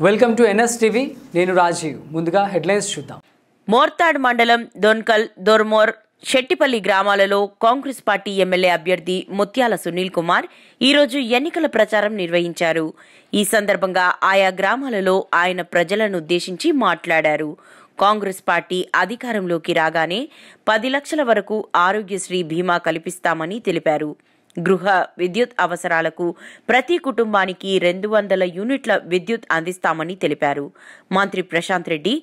Welcome to NS TV. నేను రాజీవ్. ముందుగా headlines చూద్దాం. మోర్తాడ్ మండలం దొన్కల్ దొర్మోర్ శెట్టిపల్లి గ్రామాలలో కాంగ్రెస్ పార్టీ ఎమ్మెల్యే అభ్యర్థి ముత్యాల సునీల్ కుమార్ ఈరోజు ఎన్నికల ప్రచారం నిర్వహించారు. ఈ సందర్భంగా ఆయా గ్రామాలలో ఆయన ప్రజలను ఉద్దేశించి మాట్లాడారు. కాంగ్రెస్ పార్టీ అధికారంలోకి రాగానే పది లక్షల వరకు ఆరోగ్యశ్రీ బీమా కల్పిస్తామని తెలిపారు. గృహ విద్యుత్ అవసరాలకు ప్రతి కుటుంబానికి రెండు వందల యూనిట్ల విద్యుత్ అందిస్తామని తెలిపారు. మంత్రి ప్రశాంత్ రెడ్డి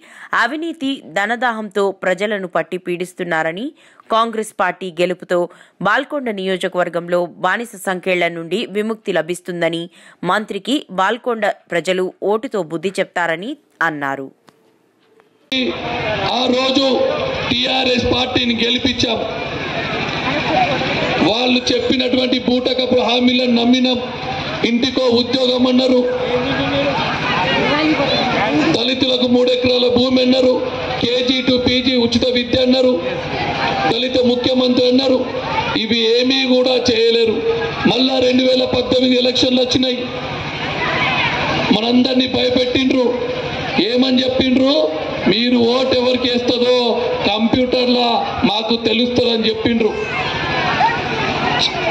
అవినీతి ధనదాహంతో ప్రజలను పట్టి పీడిస్తున్నారని కాంగ్రెస్ పార్టీ గెలుపుతో బాల్కొండ నియోజకవర్గంలో బానిస సంఖ్యల నుండి విముక్తి లభిస్తుందని మంత్రికి బాల్కొండ ప్రజలు ఓటుతో బుద్ధి చెప్తారని అన్నారు. ఆ రోజు టిఆర్ఎస్ పార్టీని గెలిపించాం. వాళ్ళు చెప్పినటువంటి బూటకపు హామీలను నమ్మినాం ఇంటికో ఉద్యోగం అన్నారు. దళితులకు మూడెకరాల భూమి అన్నారు. కేజీ టు పీజీ ఉచిత విద్య అన్నారు. దళిత ముఖ్యమంత్రి అన్నారు. ఇవి ఏమీ కూడా చేయలేరు. మళ్ళా రెండు వేల పద్దెనిమిది ఎలక్షన్లు వచ్చినాయి. మనందరినీ భయపెట్టిండ్రు. ఏమని చెప్పిండ్రు? మీరు ఓటు ఎవరికి వేస్తుందో కంప్యూటర్లా మాకు తెలుస్తుందని చెప్పిండ్రు.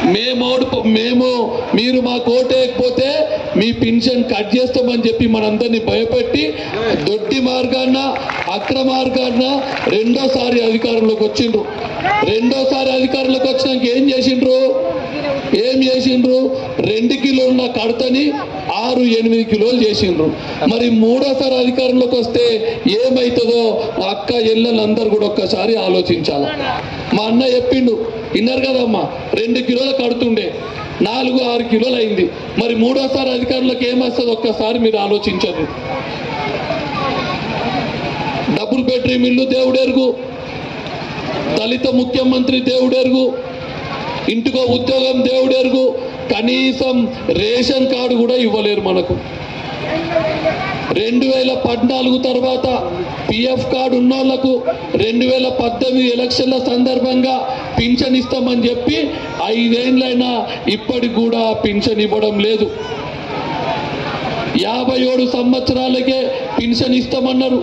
మేము మేము మీరు మా కోటేయకపోతే మీ పింఛన్ కట్ చేస్తామని చెప్పి మనందరినీ భయపెట్టి దొడ్డి మార్గాన్న అక్రమార్గాన్న రెండోసారి అధికారంలోకి వచ్చిండ్రు. రెండోసారి అధికారంలోకి వచ్చినాక ఏం చేసిండ్రు? ఏం చేసిండ్రు? రెండు కిలోల కడతని ఆరు ఎనిమిది కిలోలు చేసిండ్రు. మరి మూడోసారి అధికారంలోకి వస్తే ఏమవుతుందో మా అక్క ఎల్లలందరూ కూడా ఒక్కసారి ఆలోచించాలి. మా అన్న చెప్పిండు విన్నారు కదమ్మా రెండు కిలోలు కడుతుండే నాలుగు ఆరు కిలోలు అయింది. మరి మూడోసారి అధికారంలోకి ఏమొస్తుంది ఒక్కసారి మీరు ఆలోచించదు డబుల్ బెడ్రూమ్ ఇల్లు దేవుడెరుగు దళిత ముఖ్యమంత్రి దేవుడెరుగు ఇంటికో ఉద్యోగం దేవుడెరుగు కనీసం రేషన్ కార్డు కూడా ఇవ్వలేరు మనకు. రెండు వేల పద్నాలుగు తర్వాత పిఎఫ్ కార్డు ఉన్నోళ్ళకు రెండు వేల పద్దెనిమిది ఎలక్షన్ల సందర్భంగా పింఛన్ ఇస్తామని చెప్పి ఐదేళ్ళైనా ఇప్పటికి కూడా పింఛన్ ఇవ్వడం లేదు. యాభై ఏడు సంవత్సరాలకే పింఛన్ ఇస్తామన్నారు.